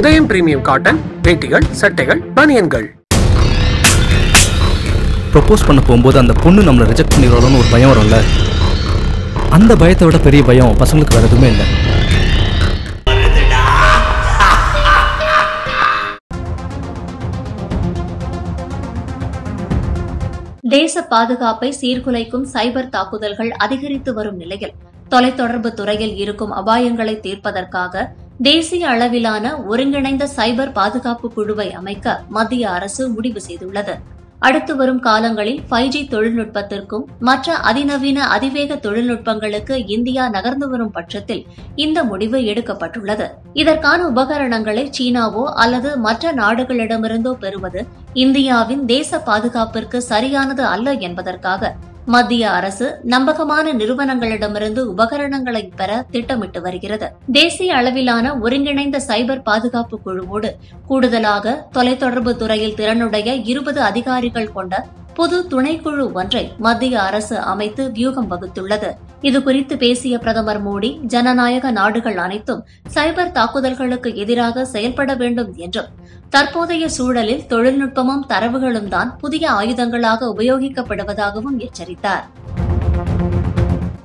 உதயம் premium cotton வேட்டிகள் சட்டைகள் பனியன்கள். Propose பண்ண போகும்போது அந்த பொண்ணு நம்மளை ரிஜெக்ட் பண்ணிடுவாளோன்னு ஒரு பயம் வரும்ல? அந்த பயத்தை விட பெரிய பயம் பசங்களுக்கு வேற எதுவுமே இல்லை. தேச பாதுகாப்பை சீர்குலைக்கும் சைபர் தாக்குதல்கள் அதிகரித்து வரும் நிலையில் தொலைத்தொடர்பு துறையில் இருக்கும் அபாயங்களை தீர்ப்பதற்காக தேசிய அளவிலான ஒருங்கிணைந்த சைபர் பாதுகாப்பு குழுவை அமைக்க மத்திய அரசு முடிவு செய்துள்ளது. அடுத்து வரும் காலங்களில் ஃபைவ் ஜி தொழில்நுட்பத்திற்கும் மற்ற அதிநவீன அதிவேக தொழில்நுட்பங்களுக்கு இந்தியா நகர்ந்து வரும் பட்சத்தில் இந்த முடிவு எடுக்கப்பட்டுள்ளது. இதற்கான உபகரணங்களை சீனாவோ அல்லது மற்ற நாடுகளிடமிருந்தோ பெறுவது இந்தியாவின் தேச பாதுகாப்பிற்கு சரியானது அல்ல என்பதற்காக மத்திய அரசு நம்பகமான நிறுவனங்களிடமிருந்து உபகரணங்களை பெற திட்டமிட்டு வருகிறது. தேசிய அளவிலான ஒருங்கிணைந்த சைபர் பாதுகாப்பு குழுவோடு கூடுதலாக தொலைத்தொடர்பு துறையில் திறனுடைய இருபது அதிகாரிகள் கொண்ட புது துணைக்குழு ஒன்றை மத்திய அரசு அமைத்து வியூகம் வகுத்துள்ளது. இதுகுறித்து பேசிய பிரதமர் மோடி ஜனநாயக நாடுகள் அனைத்தும் சைபர் தாக்குதல்களுக்கு எதிராக செயல்பட வேண்டும் என்றும் தற்போதைய சூழலில் தொழில்நுட்பமும் தரவுகளும் தான் புதிய ஆயுதங்களாக உபயோகிக்கப்படுவதாகவும் எச்சரித்தார்.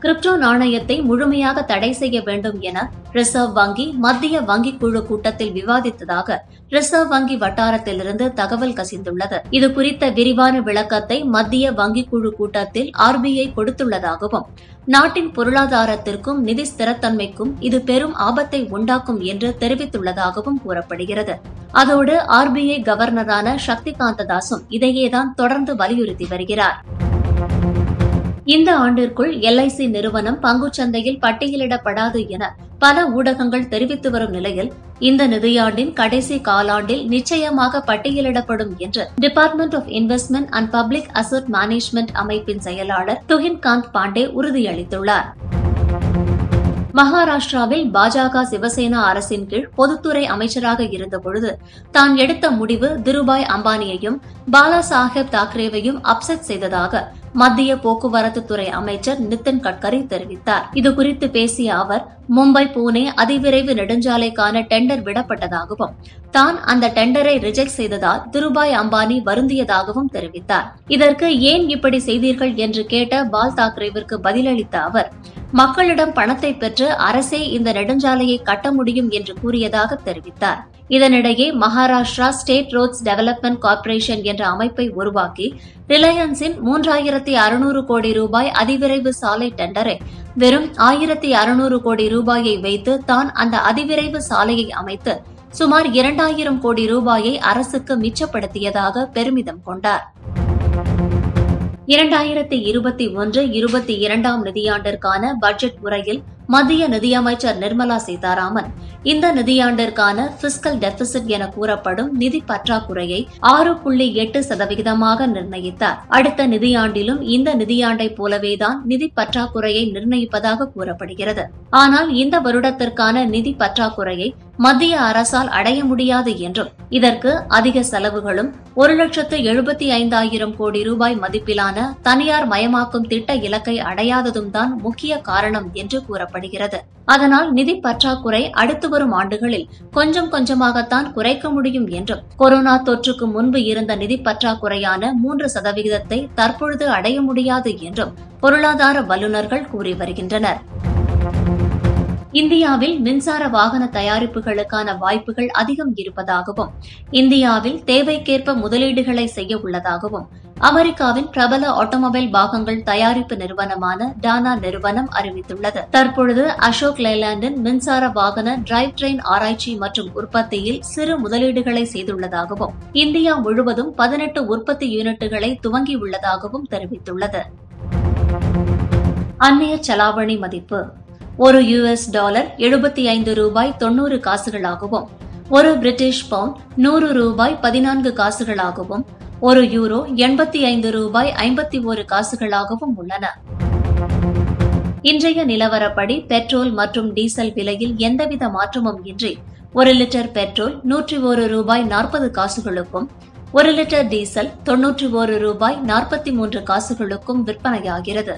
கிரிப்டோ நாணயத்தை முழுமையாக தடை செய்ய வேண்டும் என ரிசர்வ் வங்கி மத்திய வங்கி குழு கூட்டத்தில் விவாதித்ததாக ரிசர்வ் வங்கி வட்டாரத்திலிருந்து தகவல் கசிந்துள்ளது. இது குறித்த விரிவான விளக்கத்தை மத்திய வங்கி குழு கூட்டத்தில் ஆர்பிஐ கொடுத்துள்ளதாகவும் நாட்டின் பொருளாதாரத்திற்கும் நிதி ஸ்திரத்தன்மைக்கும் இது பெரும் ஆபத்தை உண்டாக்கும் என்று தெரிவித்துள்ளதாகவும் கூறப்படுகிறது. அதோடு ஆர்பிஐ கவர்னரான சக்திகாந்த தாசும் இதையேதான் தொடர்ந்து வலியுறுத்தி வருகிறார். இந்த ஆண்டிற்குள் எல்ஐசி நிறுவனம் பங்குச்சந்தையில் பட்டியலிடப்படாது என பல ஊடகங்கள் தெரிவித்து வரும் நிலையில் இந்த நிதியாண்டின் கடைசி காலாண்டில் நிச்சயமாக பட்டியலிடப்படும் என்று department of investment and public asset management அமைப்பின் செயலாளர் துஹின் காந்த் பாண்டே உறுதியளித்துள்ளார். மகாராஷ்டிராவில் பாஜக சிவசேனா அரசின் கீழ் பொதுத்துறை அமைச்சராக இருந்தபொழுது தான் எடுத்த முடிவு திருபாய் அம்பானியையும் பாலா சாஹேப் தாக்கரேவையும் அப்செட் செய்ததாக மத்திய போக்குவரத்து துறை அமைச்சர் நிதின் கட்கரி தெரிவித்தார். இதுகுறித்து பேசிய அவர் மும்பை புனே அதிவிரைவு நெடுஞ்சாலைக்கான டெண்டர் விடப்பட்டதாகவும் தான் அந்த டெண்டரை ரிஜெக்ட் செய்ததால் திருபாய் அம்பானி வருந்தியதாகவும் தெரிவித்தார். இதற்கு ஏன் இப்படி செய்தீர்கள் என்று கேட்ட பால் தாக்கரேவிற்கு பதிலளித்த அவர் மக்களிடம் பணத்தை பெற்று அரசே இந்த நெடுஞ்சாலையை கட்ட முடியும் என்று கூறியதாக தெரிவித்தார். இதனிடையே Maharashtra state roads development corporation என்ற அமைப்பை உருவாக்கி ரிலையன்ஸின் மூன்றாயிரத்தி அறுநூறு கோடி ரூபாய் அதிவிரைவு சாலை டெண்டரை வெறும் ஆயிரத்தி அறுநூறு கோடி ரூபாயை வைத்து தான் அந்த அதிவிரைவு சாலையை அமைத்து சுமார் இரண்டாயிரம் கோடி ரூபாயை அரசுக்கு மிச்சப்படுத்தியதாக பெருமிதம் கொண்டார். இரண்டாயிரத்தி இருபத்தி ஒன்று இருபத்தி இரண்டாம் நிதியாண்டிற்கான பட்ஜெட் உரையில் மத்திய நிதியமைச்சர் நிர்மலா சீதாராமன் இந்த நிதியாண்டிற்கான பிஸ்கல் டெபிசிட் என கூறப்படும் நிதி பற்றாக்குறையை ஆறு புள்ளி எட்டு சதவிகிதமாக நிர்ணயித்தார். அடுத்த நிதியாண்டிலும் இந்த நிதியாண்டைப் போலவேதான் நிதி பற்றாக்குறையை நிர்ணயிப்பதாக கூறப்படுகிறது. ஆனால் இந்த வருடத்திற்கான நிதி பற்றாக்குறையை மத்திய அரசால் அடைய முடியாது என்றும் இதற்கு அதிக செலவுகளும் ஒரு லட்சத்து எழுபத்தி ஐந்தாயிரம் கோடி ரூபாய் மதிப்பிலான தனியார் மயமாக்கும் திட்ட இலக்கை அடையாததும் தான் முக்கிய காரணம் என்று கூறப்படுகிறது. அதனால் நிதி பற்றாக்குறை அடுத்து வரும் ஆண்டுகளில் கொஞ்சம் கொஞ்சமாகத்தான் குறைக்க முடியும் என்றும் கொரோனா தொற்றுக்கு முன்பு இருந்த நிதி பற்றாக்குறையான மூன்று சதவிகிதத்தை தற்பொழுது அடைய முடியாது என்றும் பொருளாதார வல்லுநர்கள் கூறி வருகின்றனர். இந்தியாவில் மின்சார வாகன தயாரிப்புகளுக்கான வாய்ப்புகள் அதிகம் இருப்பதாகவும் இந்தியாவில் தேவைக்கேற்ப முதலீடுகளை செய்ய உள்ளதாகவும் அமெரிக்காவின் பிரபல ஆட்டோமொபைல் பாகங்கள் தயாரிப்பு நிறுவனமான டானா நிறுவனம் அறிவித்துள்ளது. தற்பொழுது அசோக் லேலாண்டின் மின்சார வாகன டிரைவ் ட்ரெயின் ஆராய்ச்சி மற்றும் உற்பத்தியில் சிறு முதலீடுகளை செய்துள்ளதாகவும் இந்தியா முழுவதும் பதினெட்டு உற்பத்தி யூனிட்டுகளை துவங்கியுள்ளதாகவும் தெரிவித்துள்ளது. அந்நிய செலாவணி மதிப்பு ஒரு யுஎஸ் டாலர் எழுபத்தி ஐந்து ரூபாய் தொன்னூறு காசுகளாகவும் ஒரு பிரிட்டிஷ் பவுண்ட் நூறு ரூபாய் பதினான்கு காசுகளாகவும் ஒரு யூரோ எண்பத்தி ஐந்து ரூபாய் ஐம்பத்தி ஒரு காசுகளாகவும் உள்ளன. இன்றைய நிலவரப்படி பெட்ரோல் மற்றும் டீசல் விலையில் எந்தவித மாற்றமும் இன்றி ஒரு லிட்டர் பெட்ரோல் நூற்றி ஒரு ரூபாய் நாற்பது காசுகளுக்கும் ஒரு லிட்டர் டீசல் தொன்னூற்றி ஒரு ரூபாய் நாற்பத்தி மூன்று காசுகளுக்கும் விற்பனையாகிறது.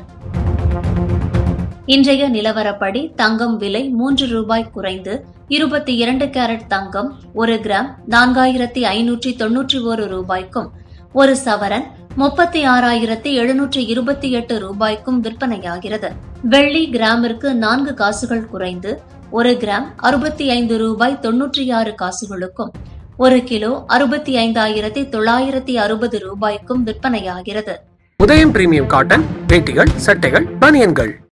இன்றைய நிலவரப்படி தங்கம் விலை மூன்று ரூபாய் குறைந்து இருபத்தி இரண்டு கேரட் தங்கம் ஒரு கிராம் நான்காயிரத்தி ஐநூற்றி தொன்னூற்றி ஒரு ரூபாய்க்கும் ஒரு சவரன் முப்பத்தி ஆறாயிரத்தி எழுநூற்றி இருபத்தி எட்டு ரூபாய்க்கும் விற்பனையாகிறது. வெள்ளி கிராமிற்கு நான்கு காசுகள் குறைந்து ஒரு கிராம் அறுபத்தி ஐந்து ரூபாய் தொன்னூற்றி ஆறு காசுகளுக்கும் ஒரு கிலோ அறுபத்தி ஐந்தாயிரத்தி தொள்ளாயிரத்தி அறுபது ரூபாய்க்கும் விற்பனையாகிறது. உதயம் பிரீமியம் காட்டன் வேட்டிகள் சட்டைகள் பனியன்கள்.